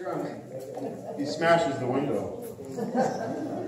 drumming. He smashes the window.